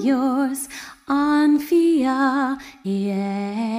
yours, Anfia, yeah.